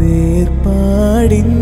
வேற்பாடின்